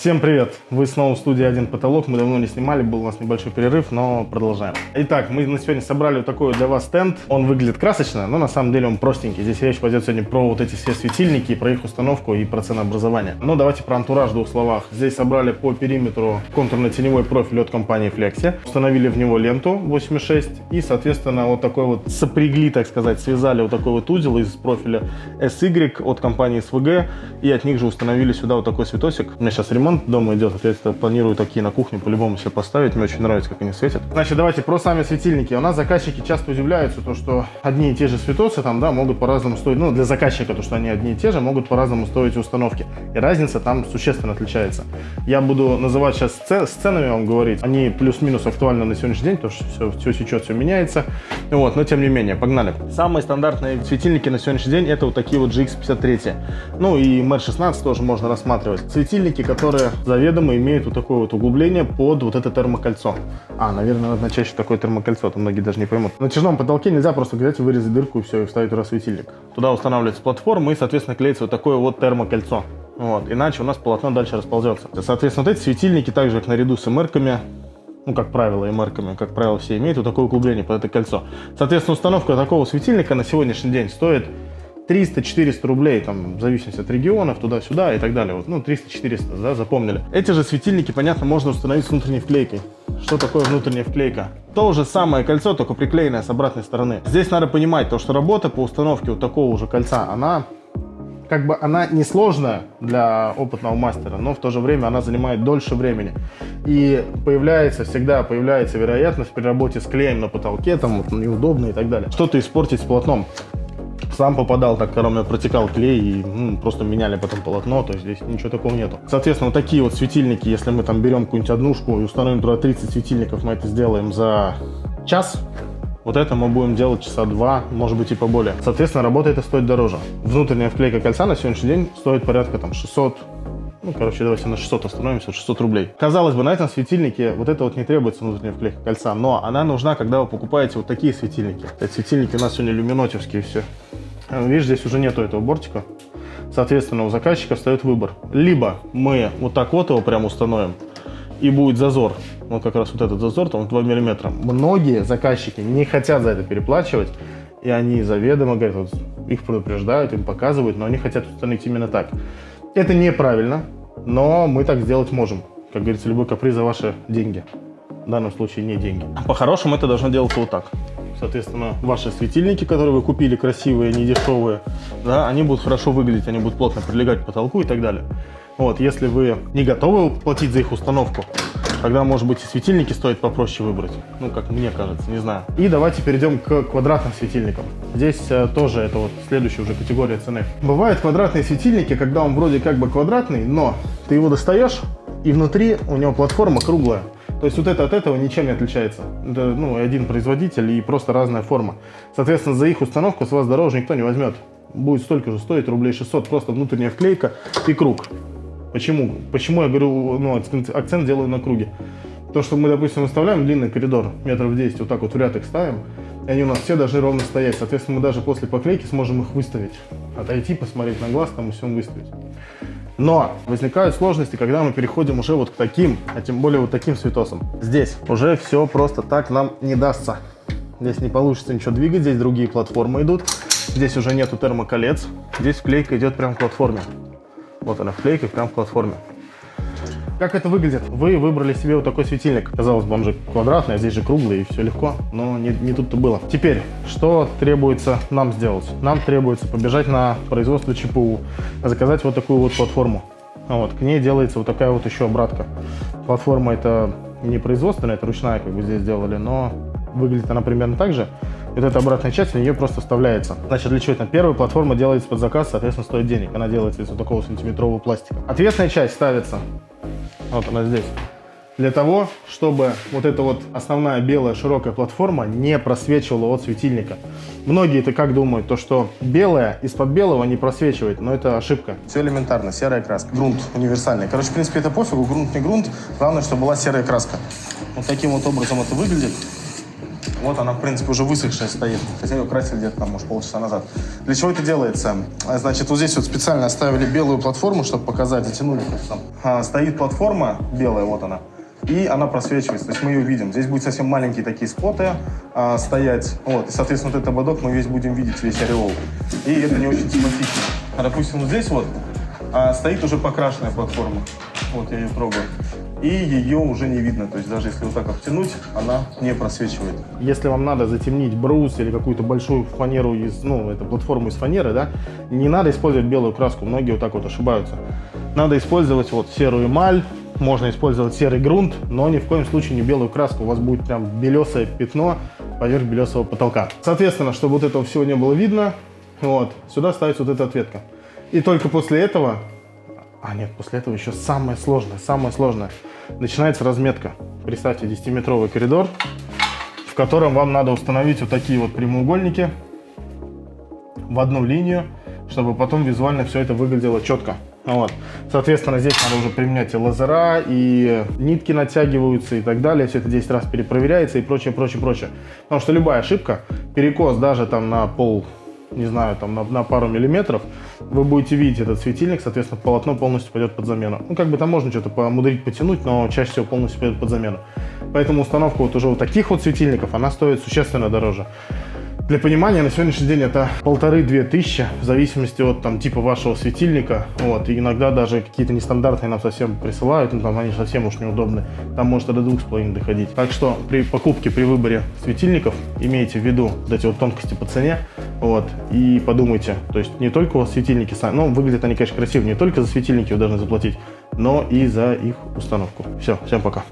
Всем привет! Вы снова в студии «Один потолок». Мы давно не снимали, был у нас небольшой перерыв, но продолжаем. Итак, мы на сегодня собрали вот такой для вас стенд. Он выглядит красочно, но на самом деле он простенький. Здесь речь пойдет сегодня про вот эти все светильники, про их установку и про ценообразование. Но давайте про антураж в двух словах. Здесь собрали по периметру контурно-теневой профиль от компании Flexi. Установили в него ленту 8.6 и, соответственно, вот такой вот сопрягли, так сказать, связали вот такой вот узел из профиля SY от компании SVG и от них же установили сюда вот такой светосик. У меня сейчас ремонт ремонт дома идет, соответственно, планирую такие на кухне по-любому себе поставить. Мне очень нравится, как они светят. Значит, давайте про сами светильники. У нас заказчики часто удивляются, то, что одни и те же светосы там, да, могут по-разному стоить. Ну, для заказчика, то, что они одни и те же, могут по-разному стоить установки. И разница там существенно отличается. Я буду называть сейчас с ценами вам говорить. Они плюс-минус актуальны на сегодняшний день, потому что все, все течет, все меняется. Вот, но тем не менее, погнали. Самые стандартные светильники на сегодняшний день это вот такие вот GX53. Ну и MR16 тоже можно рассматривать. Светильники, которые которые заведомо имеют вот такое вот углубление под вот это термокольцо. А, наверное, надо начать такое термокольцо, то многие даже не поймут. На натяжном потолке нельзя просто взять вырезать дырку и все, и вставить туда светильник. Туда устанавливается платформа и, соответственно, клеится вот такое вот термокольцо. Вот, иначе у нас полотно дальше расползется. Соответственно, вот эти светильники, также как наряду с эмерками, ну, как правило, и марками, как правило, все имеют вот такое углубление под это кольцо. Соответственно, установка такого светильника на сегодняшний день стоит 300-400 рублей, там, в зависимости от регионов, туда-сюда и так далее. Вот, ну, 300-400, да, запомнили. Эти же светильники, понятно, можно установить с внутренней вклейкой. Что такое внутренняя вклейка? То же самое кольцо, только приклеенное с обратной стороны. Здесь надо понимать, то, что работа по установке вот такого уже кольца, она как бы она несложная для опытного мастера, но в то же время она занимает дольше времени. И появляется, всегда появляется вероятность при работе с клеем на потолке, там вот неудобно и так далее. Что-то испортить с полотном сам попадал, так когда у меня протекал клей, и ну, просто меняли потом полотно, то есть здесь ничего такого нету. Соответственно, вот такие вот светильники, если мы там берем какую-нибудь однушку и установим туда 30 светильников, мы это сделаем за час, вот это мы будем делать часа два, может быть и поболее. Соответственно, работа это стоит дороже. Внутренняя вклейка кольца на сегодняшний день стоит порядка там 600 ну, короче, давайте на 600 остановимся, 600 рублей. Казалось бы, на этом светильнике вот это вот не требуется внутренняя вклейка кольца, но она нужна, когда вы покупаете вот такие светильники. Эти светильники у нас сегодня люминотевские все. Видишь, здесь уже нету этого бортика. Соответственно, у заказчика встает выбор. Либо мы вот так вот его прям установим, и будет зазор. Вот как раз вот этот зазор, там 2 миллиметра. Многие заказчики не хотят за это переплачивать, и они заведомо говорят, вот, их предупреждают, им показывают, но они хотят установить именно так. Это неправильно, но мы так сделать можем. Как говорится, любой каприз за ваши деньги. В данном случае не деньги. По-хорошему это должно делаться вот так. Соответственно, ваши светильники, которые вы купили, красивые, не дешевые, да, они будут хорошо выглядеть, они будут плотно прилегать к потолку и так далее. Вот, если вы не готовы платить за их установку, тогда, может быть, и светильники стоит попроще выбрать. Ну, как мне кажется, не знаю. И давайте перейдем к квадратным светильникам. Здесь э, тоже это вот следующая уже категория цены. Бывают квадратные светильники, когда он вроде как бы квадратный, но ты его достаешь, и внутри у него платформа круглая. То есть вот это от этого ничем не отличается. Это ну, один производитель и просто разная форма. Соответственно, за их установку с вас дороже никто не возьмет. Будет столько же стоить, рублей 600, просто внутренняя вклейка и круг. Почему? Почему я говорю, ну, акцент делаю на круге? То, что мы, допустим, выставляем длинный коридор, метров 10, вот так вот в ряд их ставим, и они у нас все должны ровно стоять. Соответственно, мы даже после поклейки сможем их выставить. Отойти, посмотреть на глаз, там и все выставить. Но возникают сложности, когда мы переходим уже вот к таким, а тем более вот таким светосам. Здесь уже все просто так нам не дастся. Здесь не получится ничего двигать, здесь другие платформы идут. Здесь уже нету термоколец. Здесь вклейка идет прямо к платформе. Вот она вклейка прямо к платформе. Как это выглядит? Вы выбрали себе вот такой светильник. Казалось бы, он же квадратный, а здесь же круглый, и все легко. Но не, не тут-то было. Теперь, что требуется нам сделать? Нам требуется побежать на производство ЧПУ, заказать вот такую вот платформу. Вот, к ней делается вот такая вот еще обратка. Платформа это не производственная, это ручная, как бы здесь сделали, но выглядит она примерно так же. Вот эта обратная часть, в нее просто вставляется. Значит, для чего это? Первая платформа делается под заказ, соответственно, стоит денег. Она делается из вот такого сантиметрового пластика. Ответная часть ставится вот она здесь. Для того, чтобы вот эта вот основная белая широкая платформа не просвечивала от светильника. Многие это как думают, то что белое из-под белого не просвечивает, но это ошибка. Все элементарно, серая краска. Грунт универсальный. Короче, в принципе, это пофигу, грунт не грунт. Главное, чтобы была серая краска. Вот таким вот образом это выглядит. Вот она, в принципе, уже высохшая стоит. Хотя ее красили где-то там, может, полчаса назад. Для чего это делается? А, значит, вот здесь вот специально оставили белую платформу, чтобы показать, затянули. А, стоит платформа белая, вот она и она просвечивается, то есть мы ее видим. Здесь будут совсем маленькие такие споты а, стоять, вот, и, соответственно, вот этот ободок мы весь будем видеть, весь ореол. И это не очень симпатично. А, допустим, вот здесь вот а, стоит уже покрашенная платформа, вот я ее трогаю, и ее уже не видно, то есть даже если вот так обтянуть, она не просвечивает. Если вам надо затемнить брус или какую-то большую фанеру из, ну, это платформу из фанеры, да, не надо использовать белую краску, многие вот так вот ошибаются. Надо использовать вот серую эмаль, можно использовать серый грунт, но ни в коем случае не белую краску. У вас будет прям белесое пятно поверх белесого потолка. Соответственно, чтобы вот этого всего не было видно, вот, сюда ставится вот эта ответка. И только после этого, а нет, после этого еще самое сложное, самое сложное, начинается разметка. Представьте 10-метровый коридор, в котором вам надо установить вот такие вот прямоугольники в одну линию, чтобы потом визуально все это выглядело четко. Вот. Соответственно, здесь надо уже применять и лазера, и нитки натягиваются и так далее. Все это 10 раз перепроверяется и прочее, прочее, прочее. Потому что любая ошибка, перекос даже там на пол, не знаю, там на, на пару миллиметров, вы будете видеть этот светильник, соответственно, полотно полностью пойдет под замену. Ну, как бы там можно что-то помудрить, потянуть, но чаще всего полностью пойдет под замену. Поэтому установка вот уже вот таких вот светильников, она стоит существенно дороже. Для понимания, на сегодняшний день это полторы-две тысячи, в зависимости от там, типа вашего светильника. Вот. И иногда даже какие-то нестандартные нам совсем присылают, ну там они совсем уж неудобны. Там может до двух с половиной доходить. Так что при покупке, при выборе светильников имейте в виду вот эти вот тонкости по цене. Вот. И подумайте, то есть не только у вас светильники, ну выглядят они, конечно, красиво, не только за светильники вы должны заплатить, но и за их установку. Все, всем пока.